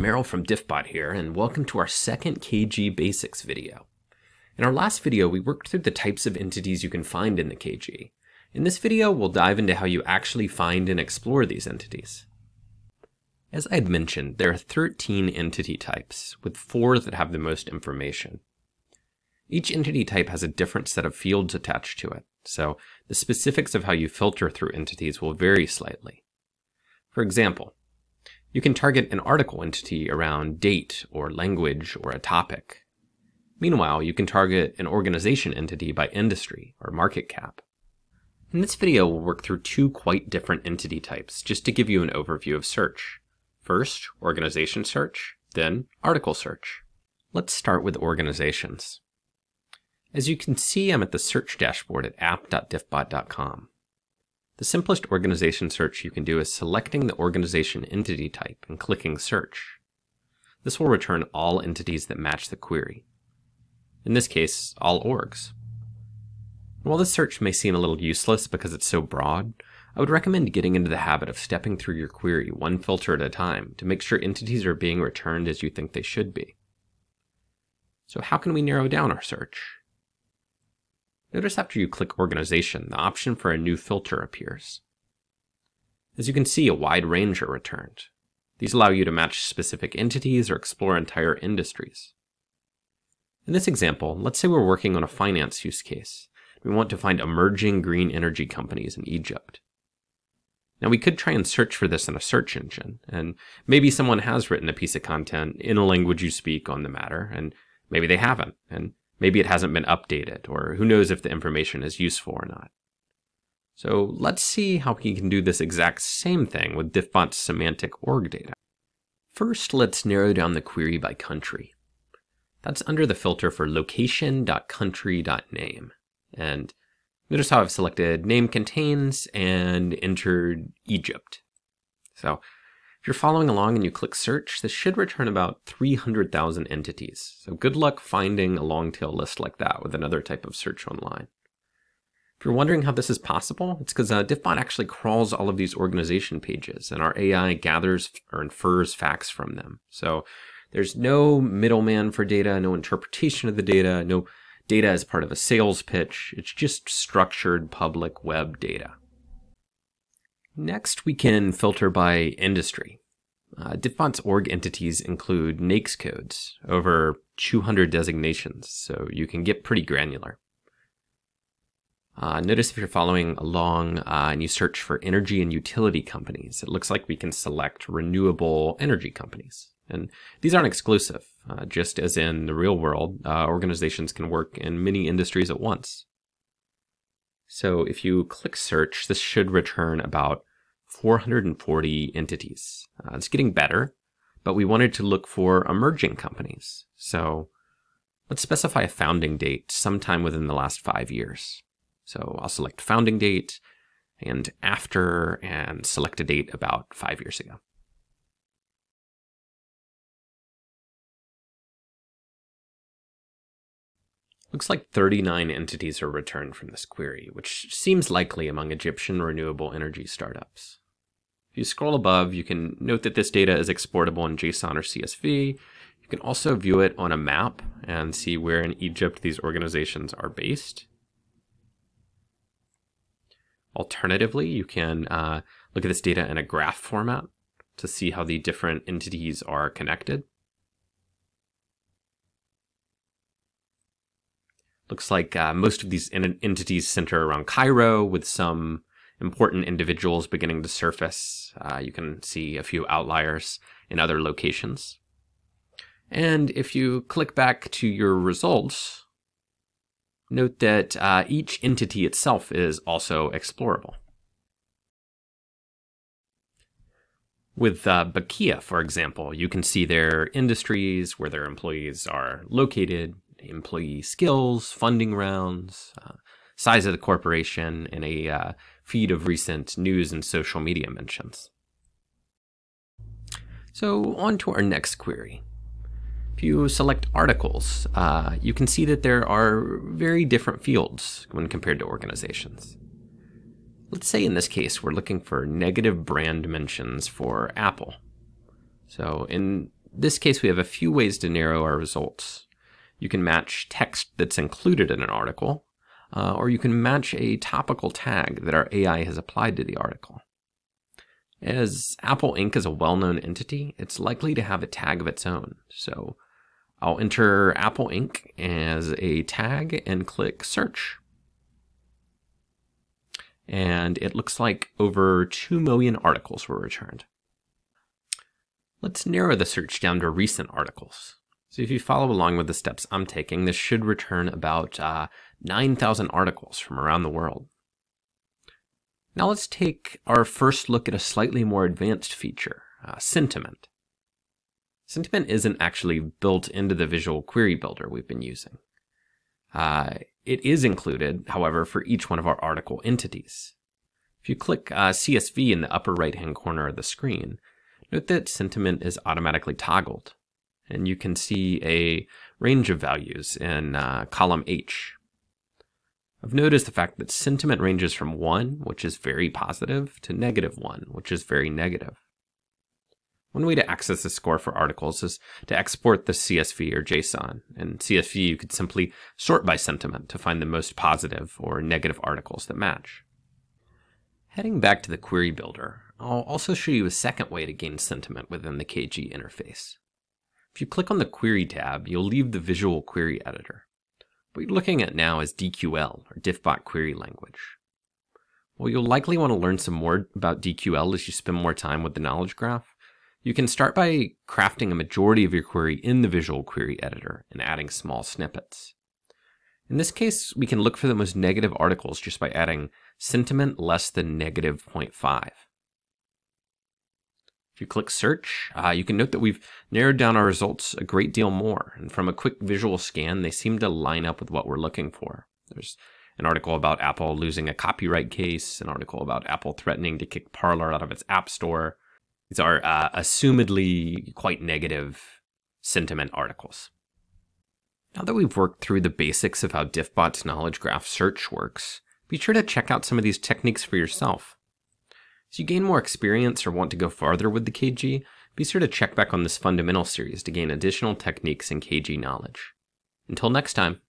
Merrill from Diffbot here, and welcome to our second KG Basics video. In our last video, we worked through the types of entities you can find in the KG. In this video, we'll dive into how you actually find and explore these entities. As I had mentioned, there are 13 entity types, with four that have the most information. Each entity type has a different set of fields attached to it, so the specifics of how you filter through entities will vary slightly. For example, you can target an article entity around date or language or a topic. Meanwhile, you can target an organization entity by industry or market cap. In this video, we'll work through two quite different entity types just to give you an overview of search. First, organization search, then article search. Let's start with organizations. As you can see, I'm at the search dashboard at app.diffbot.com. The simplest organization search you can do is selecting the organization entity type and clicking search. This will return all entities that match the query. In this case, all orgs. While this search may seem a little useless because it's so broad, I would recommend getting into the habit of stepping through your query one filter at a time to make sure entities are being returned as you think they should be. So how can we narrow down our search? Notice after you click Organization, the option for a new filter appears. As you can see, a wide range are returned. These allow you to match specific entities or explore entire industries. In this example, let's say we're working on a finance use case. We want to find emerging green energy companies in Egypt. Now we could try and search for this in a search engine, and maybe someone has written a piece of content in a language you speak on the matter, and maybe they haven't, and Maybe it hasn't been updated, or who knows if the information is useful or not. So let's see how we can do this exact same thing with Diffbot's semantic org data. First, let's narrow down the query by country. That's under the filter for location.country.name. And notice how I've selected name contains and entered Egypt. So if you're following along and you click search, this should return about 300,000 entities. So good luck finding a long tail list like that with another type of search online. If you're wondering how this is possible, it's because uh, Diffbot actually crawls all of these organization pages and our AI gathers or infers facts from them. So there's no middleman for data, no interpretation of the data, no data as part of a sales pitch. It's just structured public web data. Next, we can filter by industry. Uh, org entities include NAICS codes, over 200 designations, so you can get pretty granular. Uh, notice if you're following along uh, and you search for energy and utility companies, it looks like we can select renewable energy companies. And these aren't exclusive. Uh, just as in the real world, uh, organizations can work in many industries at once. So if you click search, this should return about 440 entities. Uh, it's getting better, but we wanted to look for emerging companies. So let's specify a founding date sometime within the last five years. So I'll select founding date and after and select a date about five years ago. Looks like 39 entities are returned from this query, which seems likely among Egyptian renewable energy startups. If you scroll above, you can note that this data is exportable in JSON or CSV. You can also view it on a map and see where in Egypt these organizations are based. Alternatively, you can uh, look at this data in a graph format to see how the different entities are connected. Looks like uh, most of these entities center around Cairo with some important individuals beginning to surface. Uh, you can see a few outliers in other locations. And if you click back to your results, note that uh, each entity itself is also explorable. With uh, Bakia, for example, you can see their industries, where their employees are located, employee skills, funding rounds, uh, size of the corporation, and a uh, feed of recent news and social media mentions. So on to our next query. If you select articles, uh, you can see that there are very different fields when compared to organizations. Let's say in this case we're looking for negative brand mentions for Apple. So in this case, we have a few ways to narrow our results. You can match text that's included in an article, uh, or you can match a topical tag that our AI has applied to the article. As Apple Inc. is a well-known entity, it's likely to have a tag of its own. So I'll enter Apple Inc. as a tag and click search. And it looks like over 2 million articles were returned. Let's narrow the search down to recent articles. So if you follow along with the steps I'm taking, this should return about uh, 9,000 articles from around the world. Now let's take our first look at a slightly more advanced feature, uh, sentiment. Sentiment isn't actually built into the visual query builder we've been using. Uh, it is included, however, for each one of our article entities. If you click uh, CSV in the upper right hand corner of the screen, note that sentiment is automatically toggled, and you can see a range of values in uh, column H. I've noticed the fact that sentiment ranges from 1, which is very positive, to negative 1, which is very negative. One way to access the score for articles is to export the CSV or JSON. In CSV, you could simply sort by sentiment to find the most positive or negative articles that match. Heading back to the query builder, I'll also show you a second way to gain sentiment within the KG interface. If you click on the Query tab, you'll leave the Visual Query Editor. What you're looking at now is DQL, or Diffbot Query Language. Well, you'll likely want to learn some more about DQL as you spend more time with the knowledge graph. You can start by crafting a majority of your query in the Visual Query Editor and adding small snippets. In this case, we can look for the most negative articles just by adding sentiment less than negative 0.5. If you click search, uh, you can note that we've narrowed down our results a great deal more. And from a quick visual scan, they seem to line up with what we're looking for. There's an article about Apple losing a copyright case, an article about Apple threatening to kick Parler out of its App Store. These are uh, assumedly quite negative sentiment articles. Now that we've worked through the basics of how Diffbot's knowledge graph search works, be sure to check out some of these techniques for yourself. As you gain more experience or want to go farther with the KG, be sure to check back on this fundamental series to gain additional techniques and KG knowledge. Until next time.